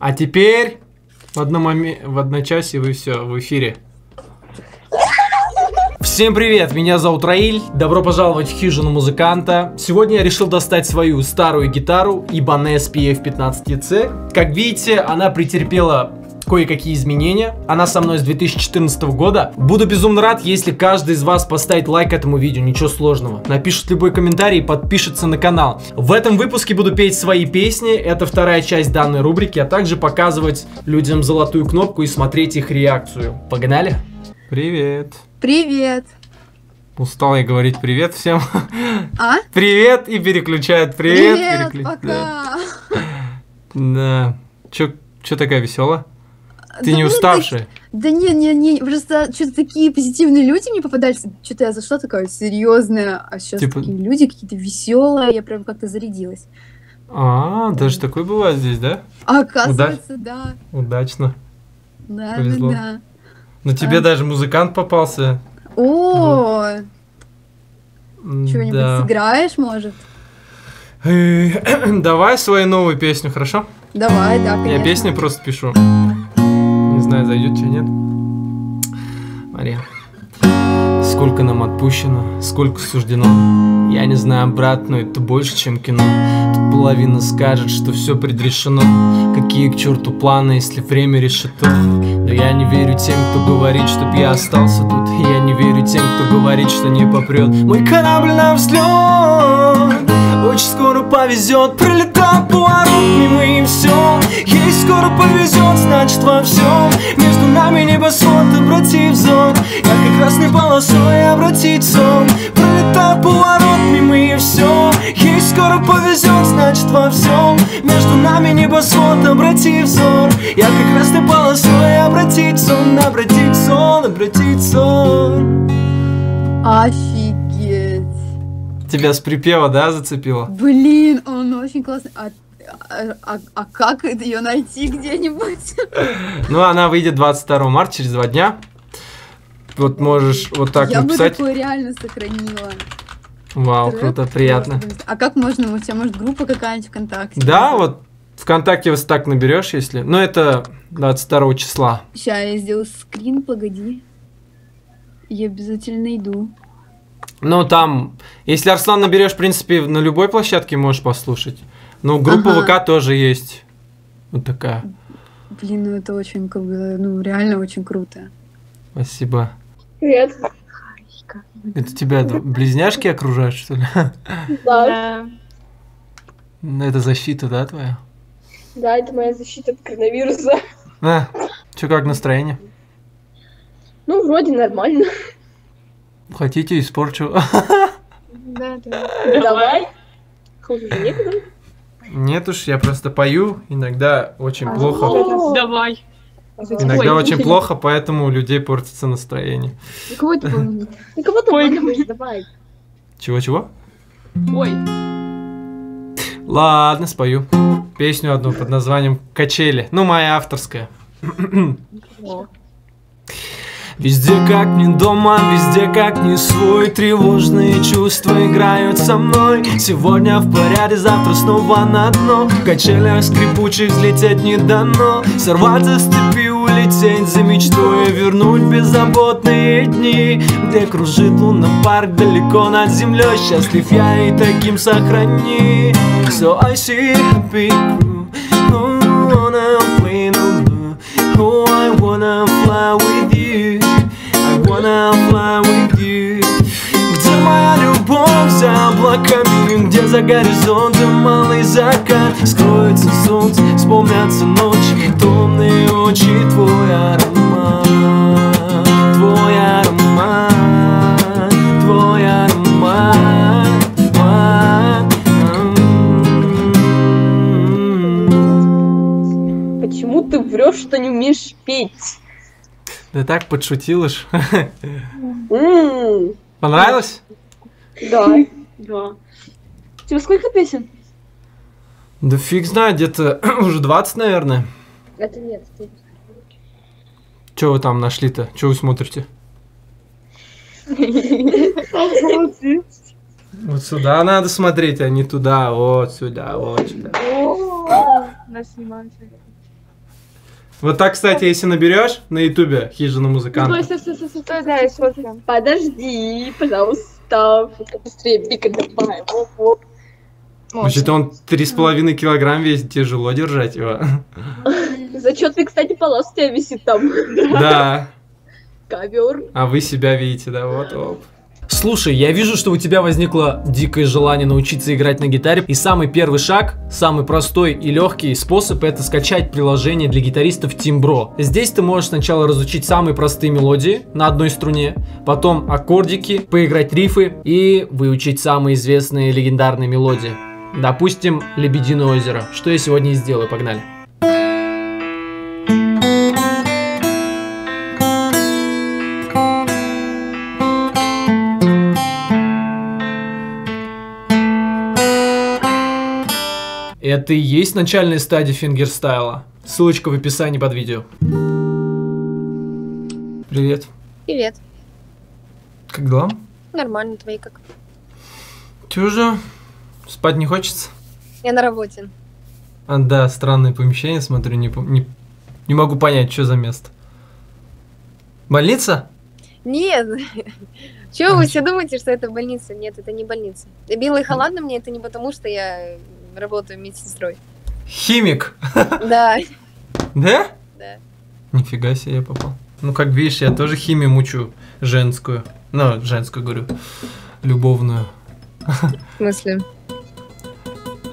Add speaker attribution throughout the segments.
Speaker 1: А теперь в, одном моме- в одночасье вы все в эфире. Всем привет, меня зовут Раиль, добро пожаловать в хижину музыканта. Сегодня я решил достать свою старую гитару Ibanez PF15C. Как видите, она претерпела кое-какие изменения. Она со мной с 2014 года. Буду безумно рад, если каждый из вас поставит лайк этому видео, ничего сложного. Напишет любой комментарий и подпишется на канал. В этом выпуске буду петь свои песни, это вторая часть данной рубрики, а также показывать людям золотую кнопку и смотреть их реакцию. Погнали? Привет.
Speaker 2: Привет.
Speaker 1: Устал я говорить привет всем.
Speaker 2: А?
Speaker 1: Привет и переключает. Привет. переклю-
Speaker 2: пока.
Speaker 1: Да. Да. Чё, чё такая веселая? Ты
Speaker 2: Да
Speaker 1: не
Speaker 2: ну,
Speaker 1: уставшая?
Speaker 2: так- Да не, не, не, просто что-то такие позитивные люди мне попадались. Что-то я зашла такая серьезная, а сейчас
Speaker 1: Типа-
Speaker 2: такие люди какие-то веселые, я прям как-то зарядилась.
Speaker 1: А, даже такой бывает здесь, да?
Speaker 2: А оказывается, да.
Speaker 1: Удачно.
Speaker 2: Да,
Speaker 1: Повезло.
Speaker 2: да, да.
Speaker 1: Но тебе
Speaker 2: А.
Speaker 1: даже музыкант попался.
Speaker 2: О,
Speaker 1: М,
Speaker 2: что-нибудь
Speaker 1: да.
Speaker 2: сыграешь, может?
Speaker 1: Давай свою новую песню, хорошо?
Speaker 2: Давай, да, конечно.
Speaker 1: Я песни просто пишу. Зайдет что нет. Мария. Сколько нам отпущено, сколько суждено. Я не знаю, брат, но это больше, чем кино. Тут половина скажет, что все предрешено. Какие к черту планы, если время решит то. Но я не верю тем, кто говорит, чтоб я остался тут. Я не верю тем, кто говорит, что не попрет. Мой корабль на взлет. Очень скоро повезет, пролетал поворот мимо и все Ей скоро повезет, значит во всем Между нами небосвод, обрати взор Я как красной полосой обратить сон. Пролетал поворот мимо и все Ей скоро повезет, значит во всем Между нами небосвод, обрати взор Я как красной полосой обратить сон Обратить сон, обратить сон.
Speaker 2: Офигеть.
Speaker 1: Тебя с припева, да, зацепило?
Speaker 2: Блин, он очень классный. А, а, а- как ее найти где-нибудь?
Speaker 1: Ну, она выйдет 22 марта, через два дня. Вот можешь вот так
Speaker 2: Я бы
Speaker 1: написать.
Speaker 2: такое реально сохранила.
Speaker 1: Вау,
Speaker 2: Трек
Speaker 1: круто, приятно.
Speaker 2: А как можно? У тебя может группа какая-нибудь ВКонтакте?
Speaker 1: Да, вот ВКонтакте вот так наберешь, если. Ну, это 22 числа.
Speaker 2: Сейчас я сделаю скрин, погоди. Я обязательно иду.
Speaker 1: Ну, там, если Арслан наберешь, в принципе, на любой площадке можешь послушать. Ну, группа
Speaker 2: Ага.
Speaker 1: ВК тоже есть. Вот такая.
Speaker 2: Блин, ну это очень, как бы, ну реально очень круто.
Speaker 1: Спасибо.
Speaker 3: Привет.
Speaker 1: Это тебя близняшки окружают, что ли?
Speaker 3: Да.
Speaker 1: Ну, Это защита, да, твоя?
Speaker 3: Да, это моя защита от коронавируса.
Speaker 1: На, что как настроение?
Speaker 3: Ну, вроде нормально.
Speaker 1: Хотите, испорчу?
Speaker 3: Да, да. Давай. Хуже же некуда.
Speaker 1: Нет уж, я просто пою, иногда очень
Speaker 3: А,
Speaker 1: плохо.
Speaker 4: Давай.
Speaker 1: Иногда
Speaker 3: Ой.
Speaker 1: очень плохо, поэтому у людей портится настроение.
Speaker 3: Ну, кого ты помнишь? Ну, кого ты помнишь? Давай.
Speaker 1: Чего-чего?
Speaker 4: Ой.
Speaker 1: Ладно, спою. Песню одну под названием «Качели». Ну, моя авторская.
Speaker 3: О.
Speaker 1: Везде как не дома, везде как не свой. Тревожные чувства играют со мной. Сегодня в порядке, завтра снова на дно. В качелях скрипучих взлететь не дано. Сорваться с цепи, улететь за мечтой. Вернуть беззаботные дни Где кружит лунный парк далеко над землей. Счастлив я и таким сохрани. So I see happy crew Who wanna play? No blue Oh, I wanna fly with you wanna fly with you Где моя любовь за облаками Где за горизонтом малый закат Скроется солнце, вспомнятся ночи Томные очи, твой аромат Твой аромат Твой аромат.
Speaker 3: Почему ты врешь, что не умеешь петь?
Speaker 1: Да так подшутилыш.
Speaker 3: М,
Speaker 1: Понравилось?
Speaker 3: Да. Да. Тебе сколько песен?
Speaker 1: Да фиг знает, где-то уже 20, наверное.
Speaker 3: Это нет.
Speaker 1: Че вы там нашли-то? Че вы смотрите? Вот сюда надо смотреть, а не туда. Вот сюда, вот сюда.
Speaker 4: Нас снимают.
Speaker 1: Вот так, кстати, если наберешь на ютубе хижина музыканта.
Speaker 3: стой, стой, стой, стой, стой, да, я. Подожди, пожалуйста. Быстрее, Вика, давай.
Speaker 1: Значит, он три с половиной килограмм весит, тяжело держать его.
Speaker 3: Зачетный, кстати, полос у тебя висит там.
Speaker 1: Да.
Speaker 3: Ковер.
Speaker 1: А вы себя видите, да, вот, оп. Слушай, я вижу, что у тебя возникло дикое желание научиться играть на гитаре. И самый первый шаг, самый простой и легкий способ это скачать приложение для гитаристов Timbro. Здесь ты можешь сначала разучить самые простые мелодии на одной струне, потом аккордики, поиграть рифы и выучить самые известные легендарные мелодии. Допустим, Лебединое озеро. Что я сегодня и сделаю, погнали. Это и есть начальная стадия фингерстайла. Ссылочка в описании под видео. Привет.
Speaker 4: Привет.
Speaker 1: Как дела?
Speaker 4: Нормально, твои как?
Speaker 1: Тебе уже спать не хочется?
Speaker 4: Я на работе.
Speaker 1: А, да, странное помещение, смотрю, не, не, не могу понять, что за место. Больница?
Speaker 4: Нет. Чего
Speaker 1: А,
Speaker 4: вы все думаете, что это больница? Нет, это не больница. Белый халат на мне это не потому, что я работаю медсестрой.
Speaker 1: Химик.
Speaker 4: Да,
Speaker 1: Да?
Speaker 4: да.
Speaker 1: Нифига себе я попал. Ну, как видишь, я тоже химию мучу женскую. Ну, женскую говорю. Любовную.
Speaker 4: В смысле?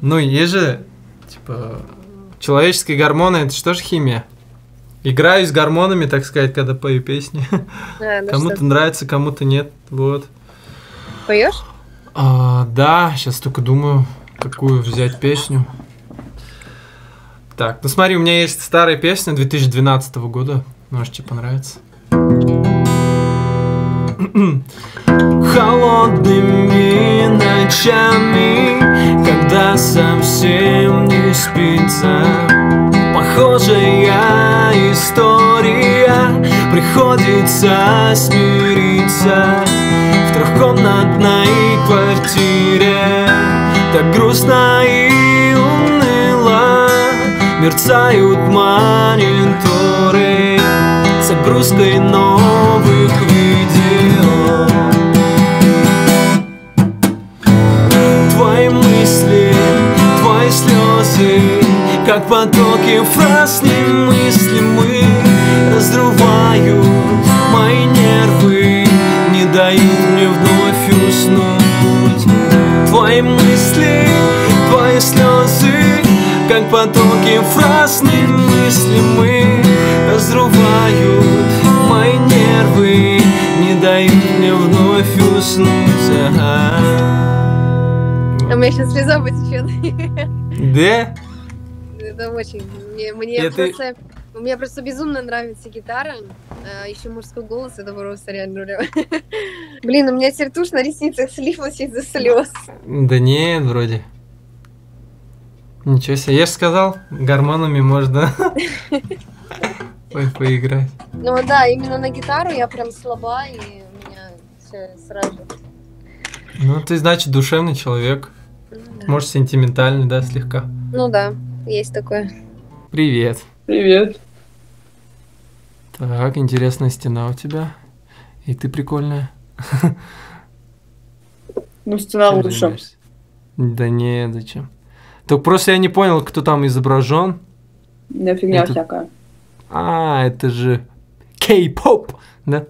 Speaker 1: Ну, есть же, типа, человеческие гормоны, это что же химия? Играю с гормонами, так сказать, когда пою песни.
Speaker 4: А, ну
Speaker 1: Кому-то
Speaker 4: что,
Speaker 1: нравится, кому-то нет. Вот.
Speaker 4: поешь?
Speaker 1: А, да, сейчас только думаю, какую взять песню. Так, ну смотри, у меня есть старая песня 2012 года. Может, тебе понравится. Холодными ночами, когда совсем не спится, Похожая история, приходится смириться Так грустно и уныло Мерцают мониторы Загрузкой новых видео. Твои мысли, твои слезы Как потоки фраз немыслимы Разрывают мои нервы Как потоки фраз немыслимы Разрывают мои нервы Не дают мне вновь уснуть Ага.
Speaker 4: А у меня сейчас слеза потечет.
Speaker 1: Да?
Speaker 4: Это очень. Мне, мне
Speaker 1: Это-
Speaker 4: просто. Мне просто безумно нравится гитара. А еще мужской голос, это просто реально ура. Блин, у меня теперь тушь на ресницах слиплась из-за слез.
Speaker 1: Да нет, вроде. Ничего себе, я же сказал, гормонами можно поиграть.
Speaker 4: Ну да, именно на гитару я прям слаба, и у меня все сразу.
Speaker 1: Ну, ты, значит, душевный человек.
Speaker 4: Ну да.
Speaker 1: Может, сентиментальный, да, слегка.
Speaker 4: Ну да, есть такое.
Speaker 1: Привет.
Speaker 3: Привет.
Speaker 1: Так, интересная стена у тебя. И ты прикольная.
Speaker 3: Ну, стена
Speaker 1: Чем
Speaker 3: лучше.
Speaker 1: Да нет, зачем? Только просто я не понял, кто там изображен.
Speaker 3: Меня фигня
Speaker 1: Это-
Speaker 3: всякая.
Speaker 1: А, это же кей-поп, да?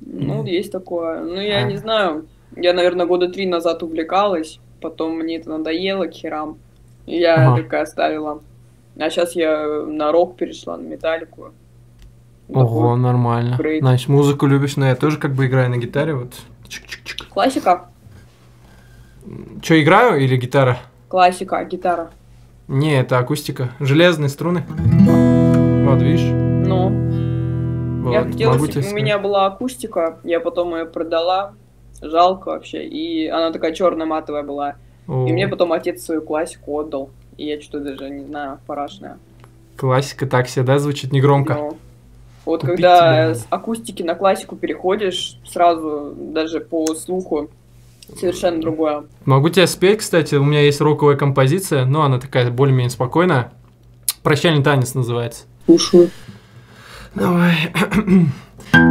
Speaker 3: Ну, есть такое. Ну, я
Speaker 1: А.
Speaker 3: не знаю. Я, наверное, года три назад увлекалась. Потом мне это надоело к херам. И я
Speaker 1: Ага.
Speaker 3: такая оставила. А сейчас я на рок перешла, на металлику.
Speaker 1: Ого, нормально.
Speaker 3: грейд.
Speaker 1: Значит, музыку любишь, но я тоже как бы играю на гитаре, вот. Чик-чик-чик.
Speaker 3: Классика?
Speaker 1: Че, играю или гитара?
Speaker 3: Классика, гитара.
Speaker 1: Не, это акустика. Железные струны. Вот, видишь?
Speaker 3: Ну,
Speaker 1: Вот,
Speaker 3: я хотела,
Speaker 1: могу тебе
Speaker 3: у меня была акустика, я потом ее продала. Жалко вообще. И она такая черная матовая была.
Speaker 1: О,
Speaker 3: И мне потом отец свою классику отдал. И я что-то даже не знаю, парашная.
Speaker 1: Классика так себе, да, звучит негромко.
Speaker 3: Но Вот
Speaker 1: Купить
Speaker 3: когда
Speaker 1: тебе
Speaker 3: с акустики на классику переходишь, сразу даже по слуху совершенно другое.
Speaker 1: Могу тебе спеть, кстати, у меня есть роковая композиция, но она такая более-менее спокойная. Прощальный танец называется.
Speaker 5: Слушаю.
Speaker 1: Давай.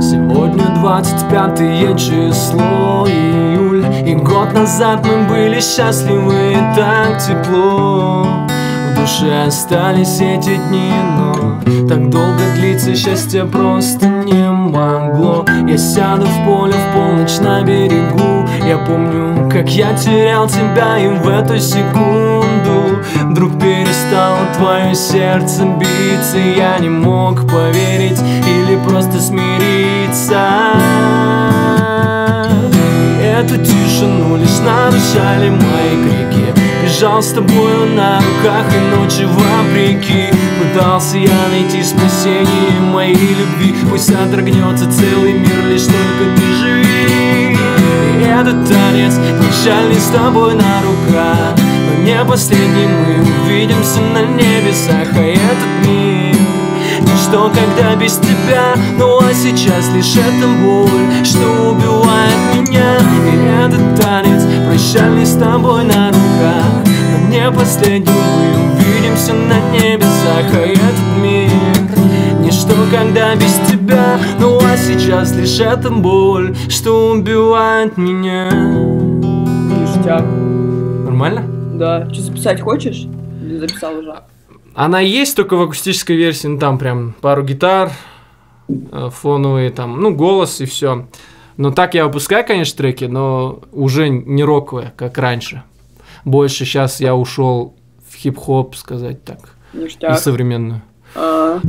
Speaker 1: Сегодня 25 число, июль И год назад мы были счастливы и так тепло В душе остались эти дни, но Так долго длиться счастье просто не могло Я сяду в поле в полночь на берегу Я помню, как я терял тебя И в эту секунду. Вдруг перестало твое сердце биться Я не мог поверить или просто смириться. Эту тишину лишь нарушали мои крики. Бежал с тобою на руках и ночи вопреки. Пытался я найти спасение моей любви. Пусть содрогнется целый мир, лишь только ты живи И этот танец печальный с тобой на руках. Но не последний мы увидимся на небесах А этот мир. Ничто, когда без тебя? Ну а сейчас лишь эта боль Что убивает меня. И этот танец прощальный с тобой на руках. Но не последний мы увидимся на небесах А этот мир Ничто, когда без тебя Ну а сейчас лишь эта боль Что убивает меня
Speaker 5: Ништяк.
Speaker 1: Нормально?
Speaker 5: Да. Что, записать хочешь? Или записал уже?
Speaker 1: Она есть только в акустической версии, ну там прям пару гитар, э, фоновые там, ну голос и все. Но так я выпускаю, конечно, треки, но уже не роковые, как раньше. Больше сейчас я ушел в хип-хоп, сказать так, и
Speaker 5: Ништяк.
Speaker 1: современную.
Speaker 5: А,